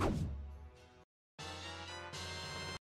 you